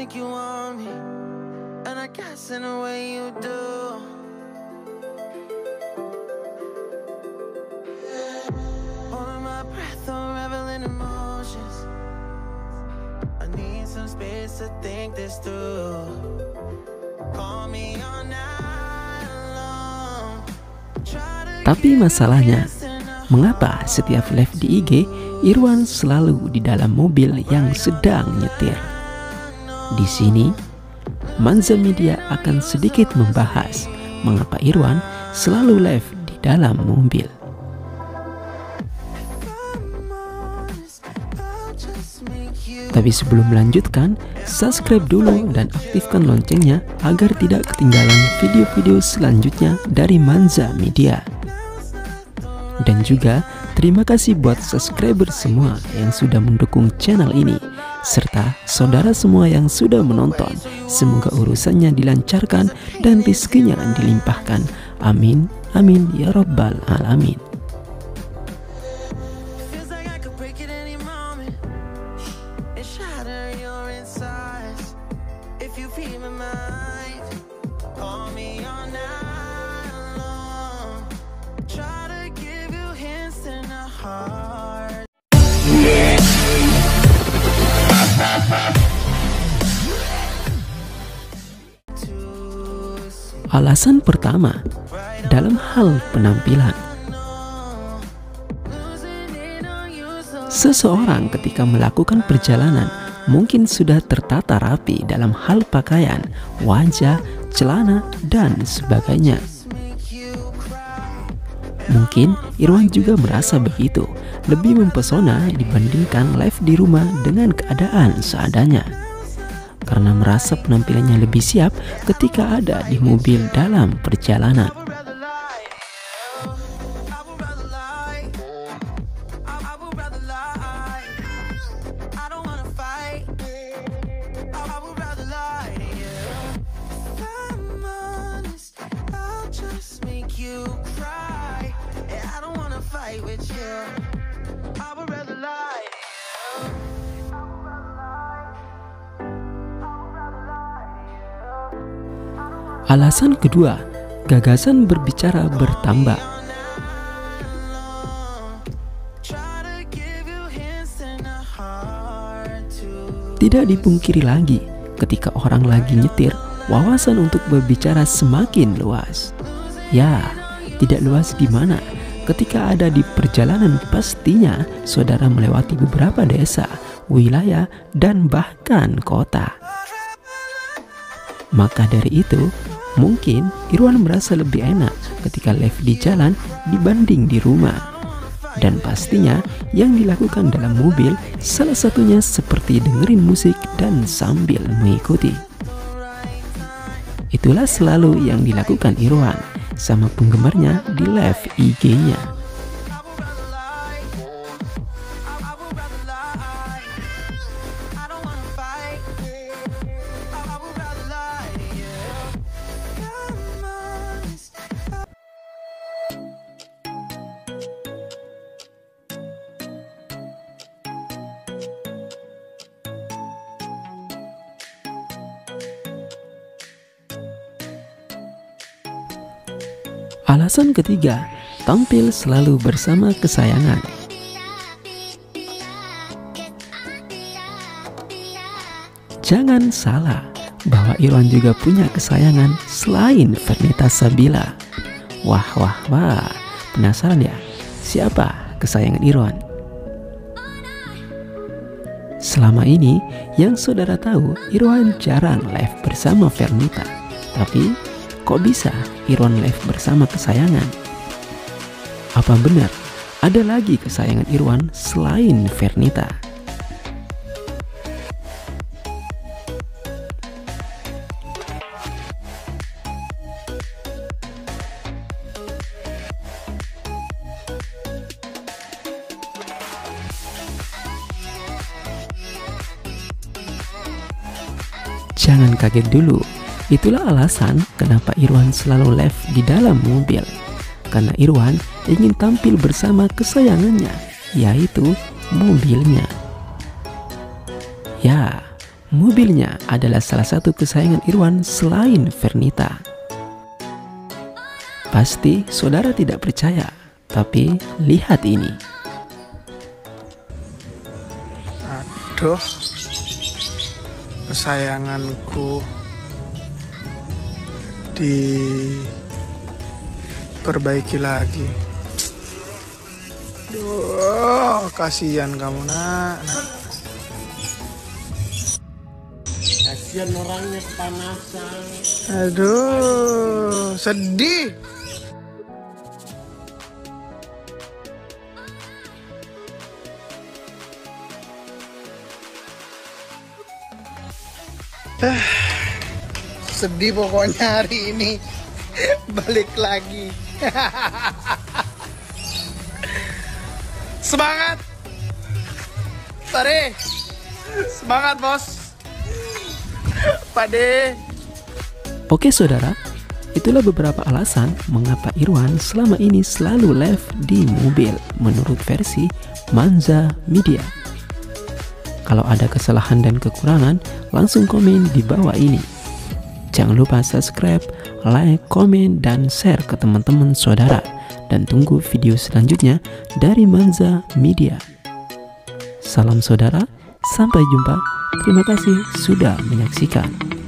like you want me, and I guess in a way you do. Holding my breath, unraveling emotions. I need some space to think this through. Call me all night long. Tapi masalahnya, mengapa setiap live di IG, Irwan selalu di dalam mobil yang sedang nyetir? Di sini, Manza Media akan sedikit membahas mengapa Irwan selalu live di dalam mobil. Tapi sebelum melanjutkan, subscribe dulu dan aktifkan loncengnya agar tidak ketinggalan video-video selanjutnya dari Manza Media. Dan juga terima kasih buat subscriber semua yang sudah mendukung channel ini serta saudara semua yang sudah menonton. Semoga urusannya dilancarkan dan rizkinya dilimpahkan. Amin, amin ya robbal alamin. Feels Alasan pertama, dalam hal penampilan. Seseorang ketika melakukan perjalanan mungkin sudah tertata rapi dalam hal pakaian, wajah, celana, dan sebagainya. Mungkin Irwan juga merasa begitu, lebih mempesona dibandingkan live di rumah dengan keadaan seadanya. Karena merasa penampilannya lebih siap ketika ada di mobil dalam perjalanan. Alasan kedua, gagasan berbicara bertambah. Tidak dipungkiri lagi, ketika orang lagi nyetir, wawasan untuk berbicara semakin luas. Ya, tidak luas gimana? Ketika ada di perjalanan pastinya saudara melewati beberapa desa, wilayah, dan bahkan kota. Maka dari itu, mungkin Irwan merasa lebih enak ketika live di jalan dibanding di rumah. Dan pastinya yang dilakukan dalam mobil salah satunya seperti dengerin musik dan sambil mengikuti. Itulah selalu yang dilakukan Irwan sama penggemarnya di live IG-nya. Alasan ketiga, tampil selalu bersama kesayangan. Jangan salah bahwa Irwan juga punya kesayangan selain Vernita Sabila. Wah, wah, wah. Penasaran ya? Siapa kesayangan Irwan? Selama ini, yang saudara tahu, Irwan jarang live bersama Vernita. Tapi, kok bisa Irwan live bersama kesayangan? Apa benar ada lagi kesayangan Irwan selain Vernita? Jangan kaget dulu. Itulah alasan kenapa Irwan selalu live di dalam mobil. Karena Irwan ingin tampil bersama kesayangannya, yaitu mobilnya. Ya, mobilnya adalah salah satu kesayangan Irwan selain Vernita. Pasti saudara tidak percaya, tapi lihat ini. Aduh, kesayanganku diperbaiki lagi. Duh, kasihan kamu nak. nak. Kasihan orangnya kepanasan. Aduh, sedih. Ah, sedih pokoknya hari ini balik lagi. Semangat. Pade. Semangat, Bos. Pade. Oke saudara, itulah beberapa alasan mengapa Irwan selama ini selalu live di mobil menurut versi Manza Media. Kalau ada kesalahan dan kekurangan, langsung komen di bawah ini. Jangan lupa subscribe, like, komen, dan share ke teman-teman saudara. Dan tunggu video selanjutnya dari Manza Media. Salam saudara, sampai jumpa. Terima kasih sudah menyaksikan.